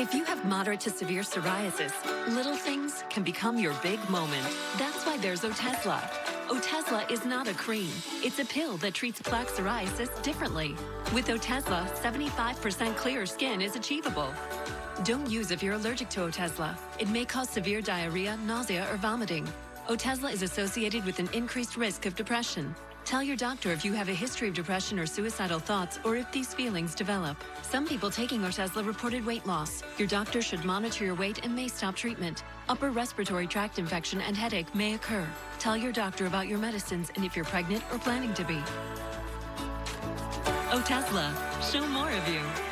If you have moderate to severe psoriasis, little things can become your big moment. That's why there's Otezla. Otezla is not a cream. It's a pill that treats plaque psoriasis differently. With Otezla, 75% clearer skin is achievable. Don't use if you're allergic to Otezla. It may cause severe diarrhea, nausea, or vomiting. Otezla is associated with an increased risk of depression. Tell your doctor if you have a history of depression or suicidal thoughts or if these feelings develop. Some people taking Otezla reported weight loss. Your doctor should monitor your weight and may stop treatment. Upper respiratory tract infection and headache may occur. Tell your doctor about your medicines and if you're pregnant or planning to be. Otezla, show more of you.